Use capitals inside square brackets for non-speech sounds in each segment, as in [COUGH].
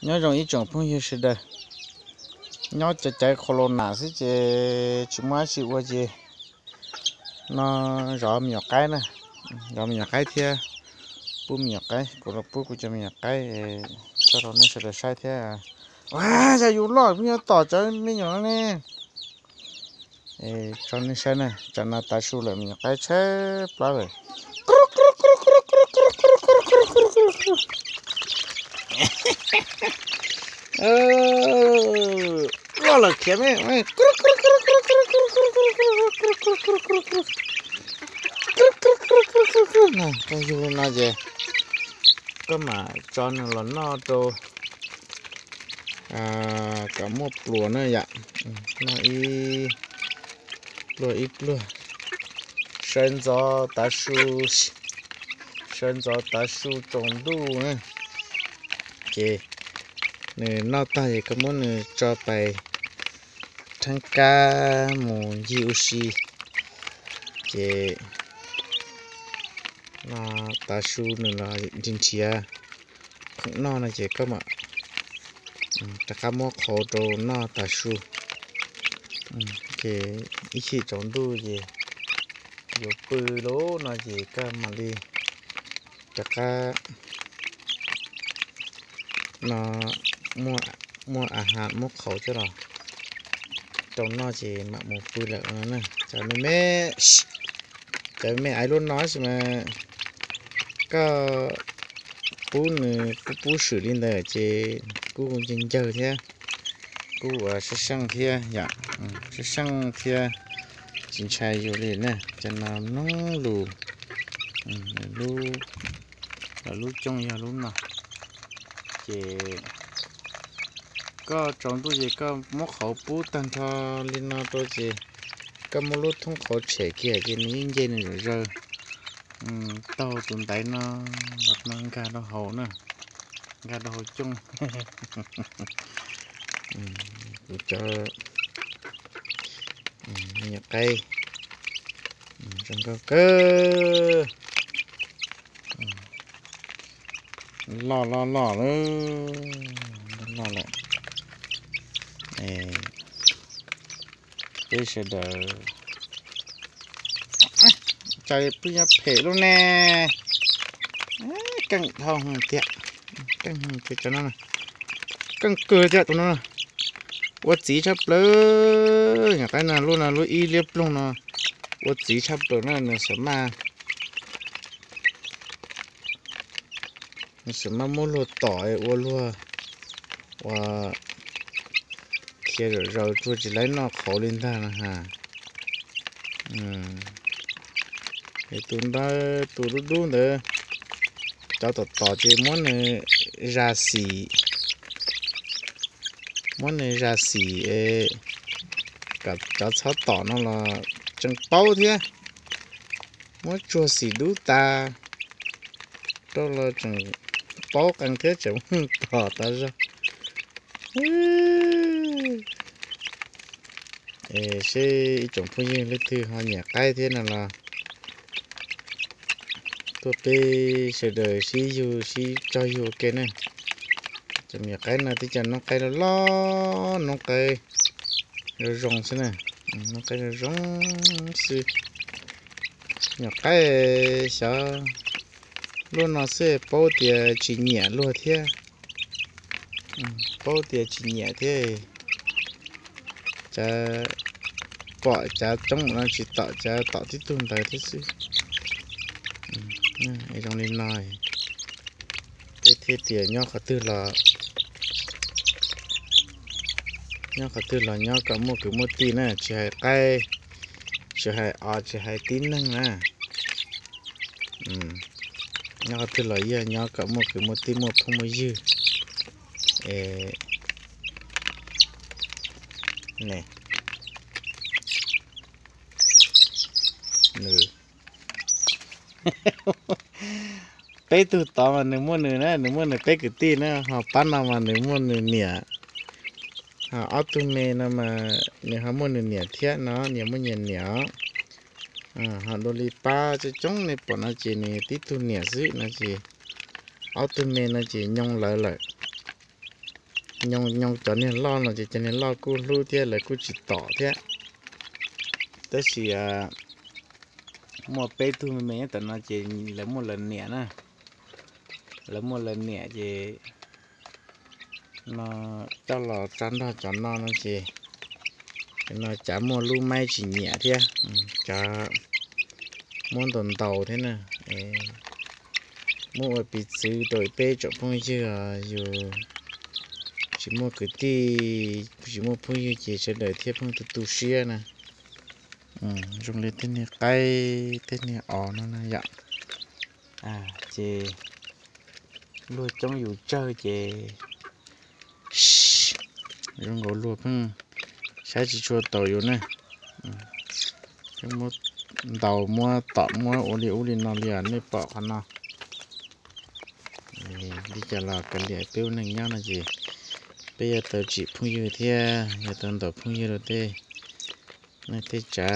nhớ rằng ý chọn phong hiệu sự đời nhớ chạy chạy corona sẽ chạy chúng mới chịu qua gì nó rõ nhiều cái nè rõ nhiều cái thì bu nhiều cái của nó bu của cho nhiều cái cho nó nên sẽ được sai thế à wow giờ dùng lo bây giờ tỏ cho mấy nhỏ nè cho nên sai nè cho nó ta su lại nhiều cái chết bao rồi ờ lo là cái gì nó gì cái mà cho nó là nó à cả một lúa nữa vậy nó y lúa ít lúa sơn gió ta su sơn gió ta su nè nó ta thì có muốn ờ, cho bài thằng ca mù diệu si. Kì nó ta su nữa là đình chia không nó là chỉ có mà. Ừ, ta cá mò khổ đồ, nó ta su. Kì ít chỉ chọn đồ gì dù bự lố nó gì cả mà đi. Ta cá, nó mua mua à hạt mua khẩu cho rồi. Trong nó chỉ mặc một vui lợn nó nè. Chào mẹ mẹ chào mẹ, ai luôn nói gì mà. Có bố nè bố bố xử lý đây chị. Cú cũng chân chờ thế. Cú à, ở sẽ sang thế dạ. Ừ, sẽ sang thế. Chính trai vô lên nè, cho nó nó lù. Ừ, lù. Là lù trong nhà lù nào chị có trồng tôi gì có mốc khẩu bú tăng cho lên nó tôi gì có một lúc thông khẩu trẻ kia cái những dây này rồi rơi tàu tồn tại nó đặt nó ga nó hậu nữa ga nó hậu chung ừ, cho nhập cây trồng cao cơ lò lò lò nữa lò lại này đây sẽ đỡ trời, bây giờ phê luôn nè. Căng thòng tiệt căng tiệt cho nó nè căng cười tiệt tụi nó nè quất chỉ chấp lơ. Nhà cái nào luôn là luôn y liếp luôn nó quất chỉ chấp được nó là sớm mà sớm mà mua lúa tỏi ô lúa và chế rồi rồi tôi chỉ lấy nó khổ lên ta là hà ừ thì tôi đã tôi đúng đúng nữa cháu tỏ tỏ chế món này ra xì món này ra xì cả cháu cháu tỏ nó là chân bao thế món chua xì đu ta đó là chân bao càng thế chẳng tỏ ta ra ê xe chồng phu nhân lấy thư hoa nhà cái thế nào là? Tôi bê sẽ đời xí dù xí cho dù cái này chấm nhà cái này thì chồng nó cái nó lo nó cái nó rong thế này nó cái nó rong xí. Nhà ừ, cái sao luôn nó sẽ bao tiền chỉ nhẹ luôn thế bao tiền chỉ nhẹ thế cha bỏ cha trong một năm chỉ tạo cha tạo tí tuần tới thế chứ. Ai trong lên nói thế thế tiền nhau cả tư là nhau cả tư là nhau cả một kiểu một tí nè, chỉ hai cây chỉ hai ở chỉ hai tí nâng nè. Ừ, nhau cả tư là giờ nhau cả một kiểu một tí, một không một dư nè. Nữ bé tu tao mà nếu muốn nè, nửa muốn nửa bé cứ tí nè, họ bán nào mà nửa muốn nửa nhỉ họ ở tu mê nó mà nửa họ muốn nửa nhỉ thiết nó nhỉ muốn nhỉ nhỉ à họ đôi li ba chứ chống này bọn nó chỉ này tí tu nhỉ giữ nó chỉ ở tu mê nó chỉ nhông lợi lợi nhông nhông cho nên lo là chỉ cho nên lo cứ lu thế là cứ chỉ tỏ thế. Tới khi à mua bé thu mới mấy tận nó chỉ là một lần nhẹ nè. Là một lần nhẹ chỉ nó cho lò chăn đó, cho nó nó chỉ nó chả mua lu mai chỉ nhẹ thế. Ừ, chả muốn tuần tàu thế nè. Mua bị sự đổi bé cho phong chưa à, dù chỉ mua cái tí chỉ mua phong như chỉ sẽ đợi tiếp phong từ tu xia nè ừ dùng lên tên này cây tên này ỏ nó là dạ à chị luôn trong dù chơi chị dùng gỗ luôn phong sẽ chỉ cho tàu อยู่ nè cái mua tàu mua tọ mua ô li ô li nó liền này bỏ khăn nó đi chờ là cái liền tiêu này nhau là gì bây giờ tàu chỉ phun như thế giờ tàu đổ phun như rồi thế nên thế trả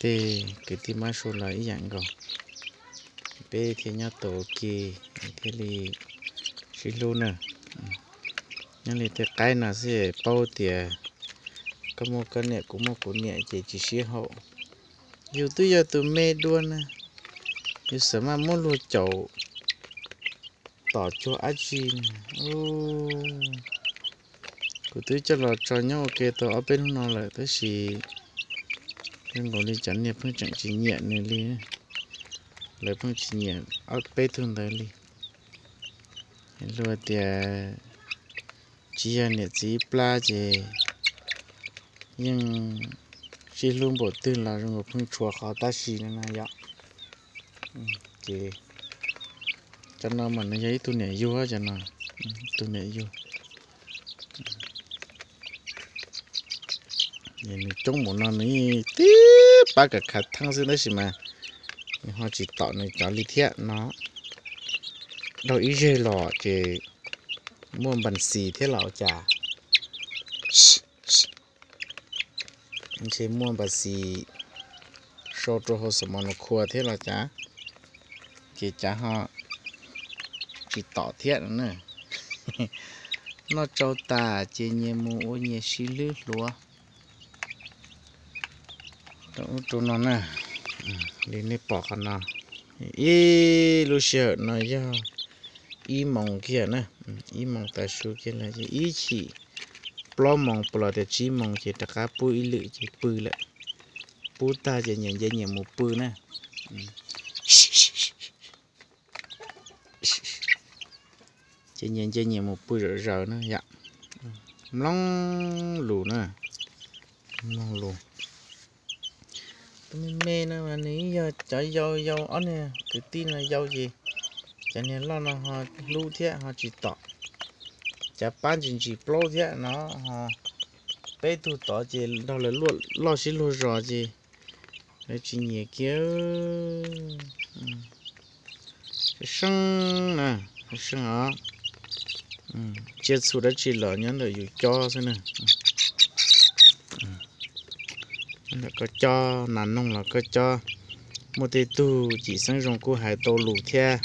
thế cái tí má số là ý dạng rồi bây thì nhà tổ kỳ thế thì xí luôn nè nhưng thì thế cái nào sẽ bao tiền có một cái này cũng một cái này chỉ chỉ xí hậu dù tôi giờ tôi mê đua nè dù sớm mà muốn luôn chậu tỏ cho ăn chín ô của tôi cho là cho nhau ok, tôi ở bên nó lại tới xì. Nhưng còn đi chẳng nhập phương chẳng chỉ nhẹ này đi lại phương chỉ nhẹ ở bên thường đấy đi rồi thì chỉ là nhẹ chỉ pla gì nhưng chỉ luôn bộ tư là rồi phương chùa khó ta xì nên là dạ. ừ, vậy thì cho nó mà nó giấy tôi nhẹ vô hết cho nó. Ừ, tôi nhẹ vô nhìn trong một nó này tiếp ba cả khát thăng xin đấy mà. Họ chỉ tọt này cho lý thiết nó. Đâu ý dê lò thì mua bằng xì thế lão chả. Anh chị mua bằng xì hơ sơn mòn khua thế là chả. Chị chả họ chỉ tỏ thiết nữa [LAUGHS] nó trâu ta chị nhẹ mua ô nhẹ xí lư lúa đó chỗ nó nè đi nếp bỏ khăn nào ý lu sợ nó do ý mong kia nè ý mong ta kia là gì ý chỉ plo mong plo để chỉ mong chỉ tất lự chỉ bùi lại bùi ta chỉ nhận chỉ nhận một bùi nè chỉ nhận chỉ nhận một bùi rồi rồi nè dạ long lù nè long lù tôi mê nó mà ní giờ chạy dâu dâu ớt nè cứ tin là dâu gì? Cho nên lo nó họ lưu thế, họ chỉ tỏ. Chả bán chỉ chỉ pro thế, nó họ bé tu tỏ gì đâu là luôn lo xí luôn rõ gì. Để chỉ nhẹ kia ừ. sưng nè sưng á ừ. chết sụt đã chỉ lỡ nhớ được dù cho thế nè. Ừ là có cho nàn nông là có cho. Một tí tu chỉ sang rong cô hải tàu lù thea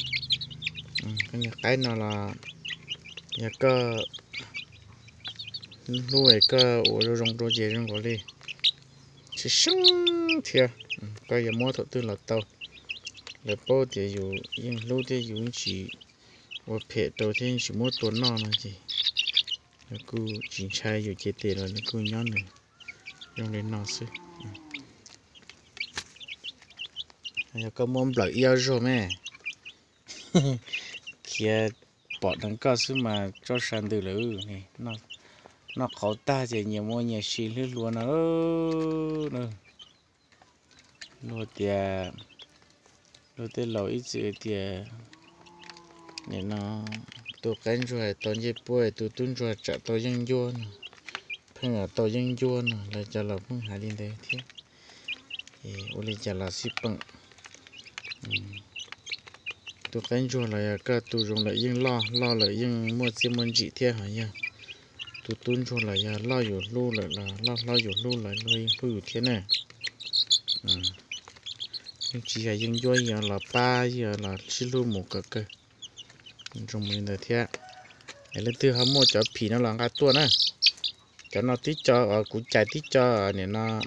ừ, cái nhà cái nó là nhà cơ lũ ấy cơ ở rồi rong đồ gì rong gọi đi chỉ sinh thea ừ, cái nhà mua thợ tư là tàu. Là bao thì dù nhưng lu thì dù chỉ ở phía đầu thì chỉ mua tuần nọ là gì cứ chỉ sai dù chế tiền rồi cứ nhón này rong đến nọ xí giờ có món bở yêu rồi mẹ. [LAUGHS] Kia bỏ đằng cao sư mà cho sàn từ lử này nó nó khó ta chỉ nhiều mua nhiều xí lư luôn nó nữa luôn tiền luôn tiền lâu ít chữ tiền này nó tôi cánh rồi tôi chỉ bùi tôi tuân rồi trả tôi dân vô nè. Phương ở tôi dân vô nè là cho là phương hải đi đây thế. Thì ô li trả là ship bằng Ừ. tôi cánh chua là cả tôi dùng là yên lo lo là yên mua xiêm môn chị thế hả nhá tôi tuân chua là à, lo ở lu là là, lo lo ở lu là nuôi phụ thế này ừ. nhưng chỉ là yên vui giờ là ba giờ là chỉ lu một cái cơ. Trong mình là thế ấy là từ hôm mua cho phì nó là cái tua nè. Cho nó tí cho ở cũng chạy cho này nó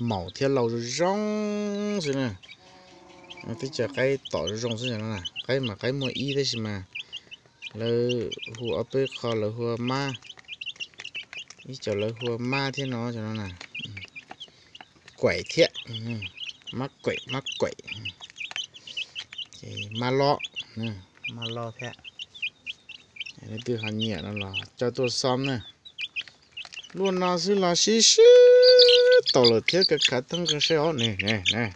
màu thế lâu rong rồi nè. Nó tí cho cái tỏ rồi rong rồi nè cái mà cái mua y thế gì mà. Lơ hùa ấp kho lơ hùa ma. Ý chờ lơ hùa ma thế nó cho nó nè quẩy thiện ừ, mắc quẩy mắc quẩy thì ma lo nè ma lo thế nó từ hàng nhẹ nó là cho tôi xóm nè. Luôn nó sẽ là xí xí tàu là thiết cái cả thân cái xe nè nè nè.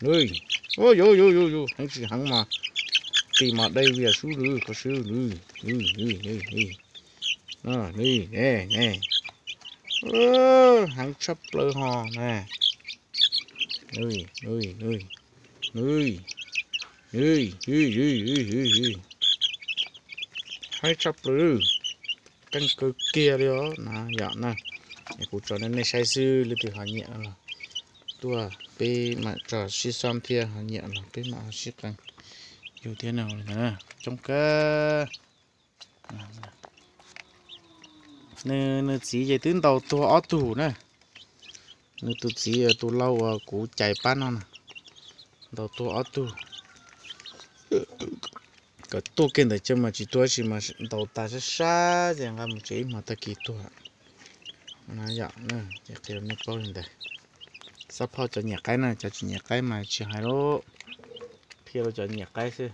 Nuôi ô yo yo yo yo hắn chỉ hắn mà. Tìm mà đây bây giờ xuống nuôi có sư nuôi nuôi nuôi nuôi nuôi ờ, nó nuôi nè nè. Ô hắn sắp lơ hò nè. Nuôi nuôi nuôi nuôi nuôi nuôi nuôi nuôi nuôi nuôi hai sắp lơ căn cứ kia đi ó nè dạ nè. Để cụ cho nên này sai sư lên từ họ nhẹ rồi tua, pe mà trò si xăm thia họ nhẹ là pe mà xí si căng dù thế nào nè trong cái nè nè chỉ vậy tính đầu tua ó tù nè. Nè tụ chỉ ở tụ lâu à chạy pan nè. Đầu tua ó tù. Cái tua kia để cho mà chỉ tua chỉ mà đầu ta sẽ xa chẳng hạn một chỉ mà ta kỳ tua. Nó dạ nè chỉ kiểu nó bao nhiêu đây. ซัพพอจะเหนียกใกล้นะจะเหนียกใกล้มาชิยร์ฮโร่เพียเราจะเหนียกใกล้ซิ